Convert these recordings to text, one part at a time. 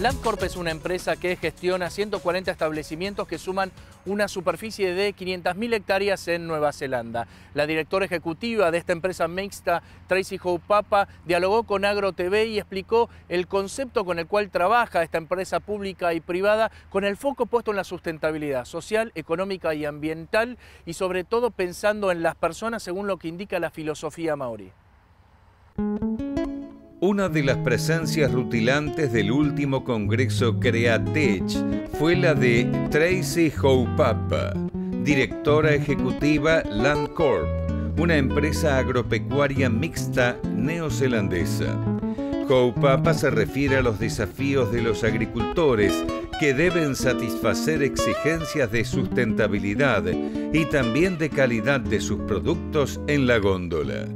Landcorp es una empresa que gestiona 140 establecimientos que suman una superficie de 500.000 hectáreas en Nueva Zelanda. La directora ejecutiva de esta empresa mixta, Tracy Hope Papa, dialogó con Agro TV y explicó el concepto con el cual trabaja esta empresa pública y privada con el foco puesto en la sustentabilidad social, económica y ambiental y sobre todo pensando en las personas según lo que indica la filosofía maorí. Una de las presencias rutilantes del último congreso Createch fue la de Tracy Houpapa, directora ejecutiva Landcorp, una empresa agropecuaria mixta neozelandesa. Houpapa se refiere a los desafíos de los agricultores que deben satisfacer exigencias de sustentabilidad y también de calidad de sus productos en la góndola.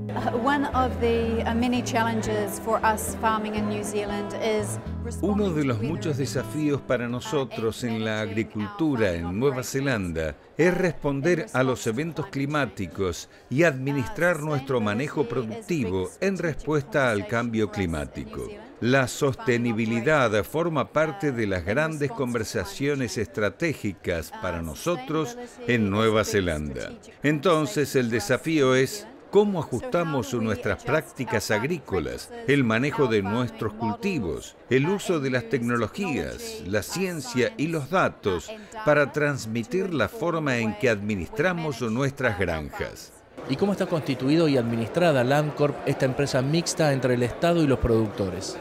Uno de los muchos desafíos para nosotros en la agricultura en Nueva Zelanda es responder a los eventos climáticos y administrar nuestro manejo productivo en respuesta al cambio climático. La sostenibilidad forma parte de las grandes conversaciones estratégicas para nosotros en Nueva Zelanda. Entonces el desafío es cómo ajustamos nuestras prácticas agrícolas, el manejo de nuestros cultivos, el uso de las tecnologías, la ciencia y los datos para transmitir la forma en que administramos nuestras granjas. ¿Y cómo está constituido y administrada Landcorp, esta empresa mixta entre el Estado y los productores?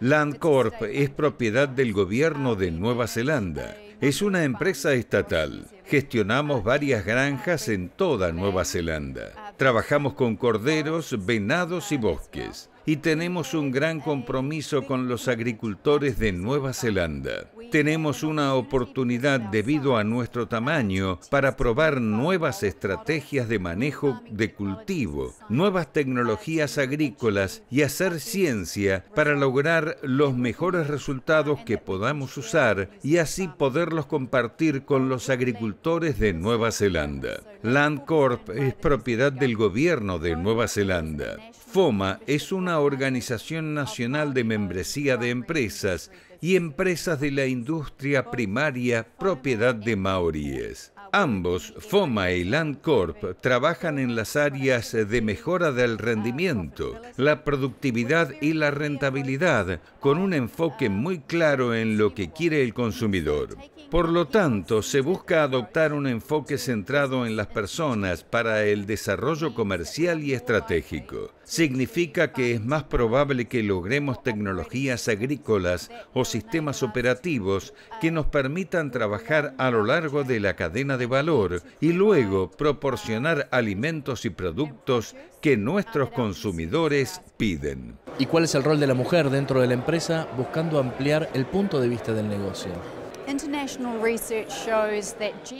Landcorp es propiedad del gobierno de Nueva Zelanda. Es una empresa estatal. Gestionamos varias granjas en toda Nueva Zelanda. Trabajamos con corderos, venados y bosques y tenemos un gran compromiso con los agricultores de Nueva Zelanda. Tenemos una oportunidad debido a nuestro tamaño para probar nuevas estrategias de manejo de cultivo, nuevas tecnologías agrícolas y hacer ciencia para lograr los mejores resultados que podamos usar y así poderlos compartir con los agricultores de Nueva Zelanda. Landcorp es propiedad del gobierno de Nueva Zelanda. FOMA es una organización nacional de membresía de empresas y empresas de la industria primaria propiedad de maoríes. Ambos, FOMA y Landcorp, trabajan en las áreas de mejora del rendimiento, la productividad y la rentabilidad, con un enfoque muy claro en lo que quiere el consumidor. Por lo tanto, se busca adoptar un enfoque centrado en las personas para el desarrollo comercial y estratégico. Significa que es más probable que logremos tecnologías agrícolas o sistemas operativos que nos permitan trabajar a lo largo de la cadena de valor y luego proporcionar alimentos y productos que nuestros consumidores piden. ¿Y cuál es el rol de la mujer dentro de la empresa buscando ampliar el punto de vista del negocio?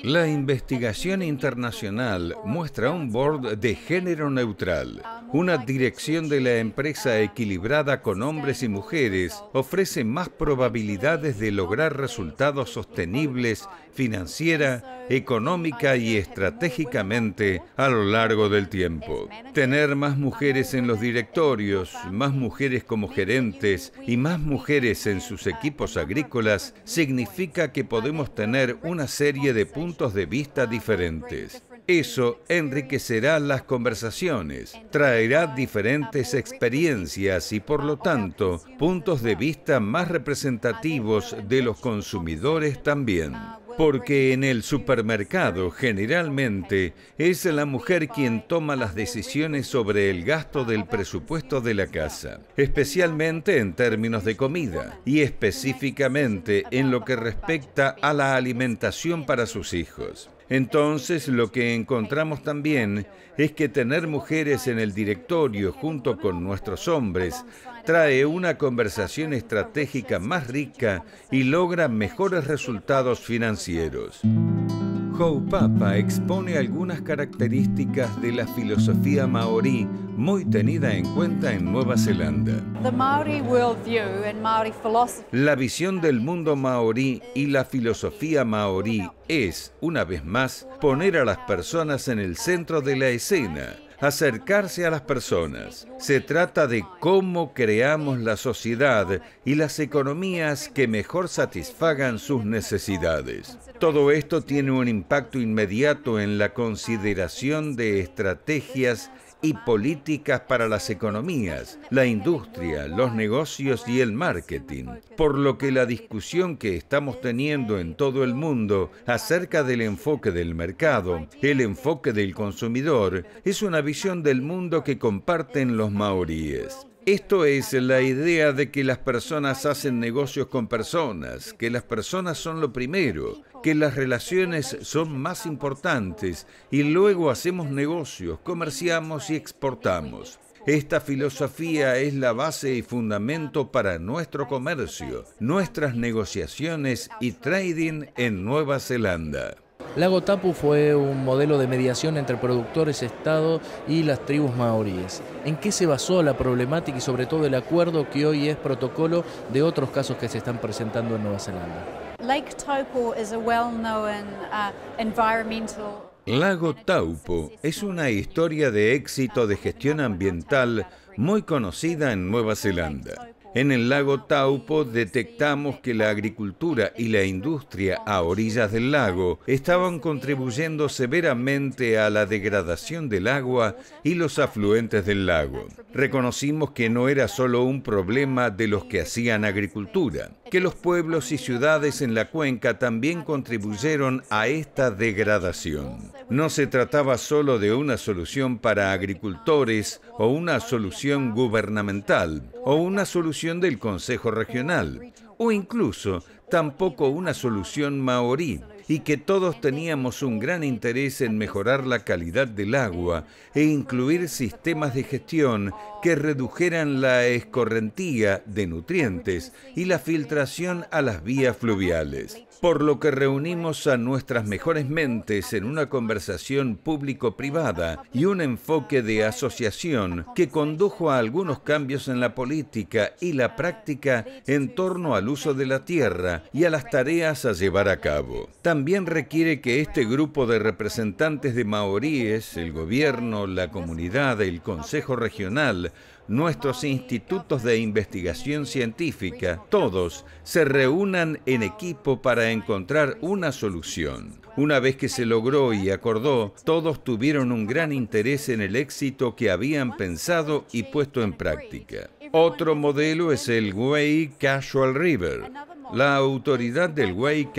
La investigación internacional muestra un board de género neutral. Una dirección de la empresa equilibrada con hombres y mujeres ofrece más probabilidades de lograr resultados sostenibles financiera, económica y estratégicamente a lo largo del tiempo. Tener más mujeres en los directorios, más mujeres como gerentes y más mujeres en sus equipos agrícolas significa que podemos tener una serie de puntos de vista diferentes. Eso enriquecerá las conversaciones, traerá diferentes experiencias y por lo tanto puntos de vista más representativos de los consumidores también. Porque en el supermercado generalmente es la mujer quien toma las decisiones sobre el gasto del presupuesto de la casa, especialmente en términos de comida y específicamente en lo que respecta a la alimentación para sus hijos. Entonces lo que encontramos también es que tener mujeres en el directorio junto con nuestros hombres trae una conversación estratégica más rica y logra mejores resultados financieros. Houpapa expone algunas características de la filosofía maorí muy tenida en cuenta en Nueva Zelanda. La visión del mundo maorí y la filosofía maorí es, una vez más, poner a las personas en el centro de la escena, acercarse a las personas. Se trata de cómo creamos la sociedad y las economías que mejor satisfagan sus necesidades. Todo esto tiene un impacto inmediato en la consideración de estrategias y políticas para las economías, la industria, los negocios y el marketing. Por lo que la discusión que estamos teniendo en todo el mundo acerca del enfoque del mercado, el enfoque del consumidor, es una visión del mundo que comparten los maoríes. Esto es la idea de que las personas hacen negocios con personas, que las personas son lo primero, que las relaciones son más importantes y luego hacemos negocios, comerciamos y exportamos. Esta filosofía es la base y fundamento para nuestro comercio, nuestras negociaciones y trading en Nueva Zelanda. Lago Tapu fue un modelo de mediación entre productores, Estado y las tribus maoríes. ¿En qué se basó la problemática y sobre todo el acuerdo que hoy es protocolo de otros casos que se están presentando en Nueva Zelanda? Lago Taupo es una historia de éxito de gestión ambiental muy conocida en Nueva Zelanda. En el lago Taupo detectamos que la agricultura y la industria a orillas del lago estaban contribuyendo severamente a la degradación del agua y los afluentes del lago. Reconocimos que no era solo un problema de los que hacían agricultura, que los pueblos y ciudades en la cuenca también contribuyeron a esta degradación. No se trataba solo de una solución para agricultores o una solución gubernamental o una solución del Consejo Regional o incluso tampoco una solución maorí y que todos teníamos un gran interés en mejorar la calidad del agua e incluir sistemas de gestión que redujeran la escorrentía de nutrientes y la filtración a las vías fluviales. Por lo que reunimos a nuestras mejores mentes en una conversación público-privada y un enfoque de asociación que condujo a algunos cambios en la política y la práctica en torno al uso de la tierra y a las tareas a llevar a cabo requiere que este grupo de representantes de maoríes, el gobierno, la comunidad, el Consejo Regional, nuestros institutos de investigación científica, todos se reúnan en equipo para encontrar una solución. Una vez que se logró y acordó, todos tuvieron un gran interés en el éxito que habían pensado y puesto en práctica. Otro modelo es el Way Casual River, la autoridad del Way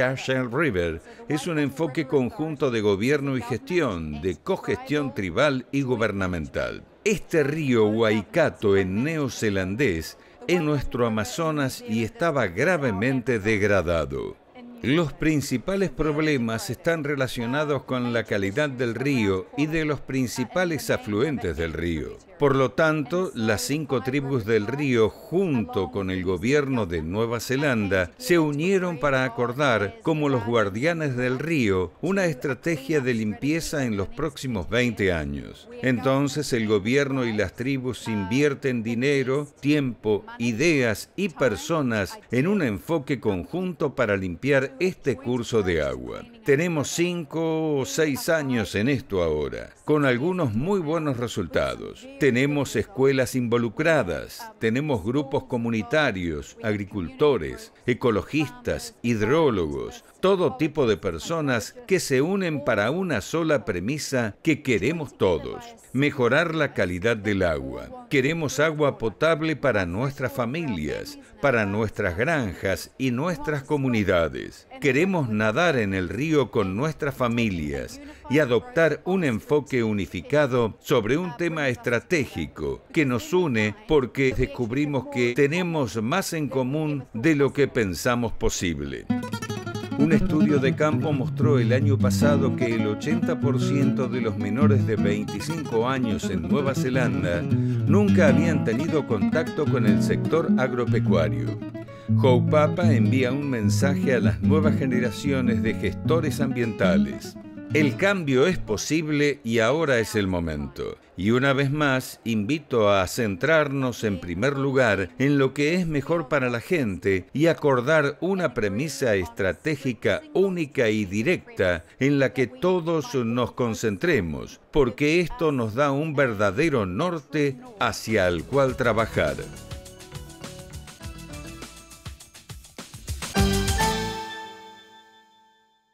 River es un enfoque conjunto de gobierno y gestión, de cogestión tribal y gubernamental. Este río Waikato en neozelandés es nuestro Amazonas y estaba gravemente degradado. Los principales problemas están relacionados con la calidad del río y de los principales afluentes del río. Por lo tanto, las cinco tribus del río, junto con el gobierno de Nueva Zelanda, se unieron para acordar, como los guardianes del río, una estrategia de limpieza en los próximos 20 años. Entonces el gobierno y las tribus invierten dinero, tiempo, ideas y personas en un enfoque conjunto para limpiar este curso de agua. Tenemos cinco o seis años en esto ahora, con algunos muy buenos resultados. Tenemos escuelas involucradas, tenemos grupos comunitarios, agricultores, ecologistas, hidrólogos, todo tipo de personas que se unen para una sola premisa que queremos todos, mejorar la calidad del agua. Queremos agua potable para nuestras familias, para nuestras granjas y nuestras comunidades. Queremos nadar en el río con nuestras familias y adoptar un enfoque unificado sobre un tema estratégico que nos une porque descubrimos que tenemos más en común de lo que pensamos posible. Un estudio de campo mostró el año pasado que el 80% de los menores de 25 años en Nueva Zelanda nunca habían tenido contacto con el sector agropecuario. Houpapa envía un mensaje a las nuevas generaciones de gestores ambientales. El cambio es posible y ahora es el momento. Y una vez más, invito a centrarnos en primer lugar en lo que es mejor para la gente y acordar una premisa estratégica única y directa en la que todos nos concentremos, porque esto nos da un verdadero norte hacia el cual trabajar.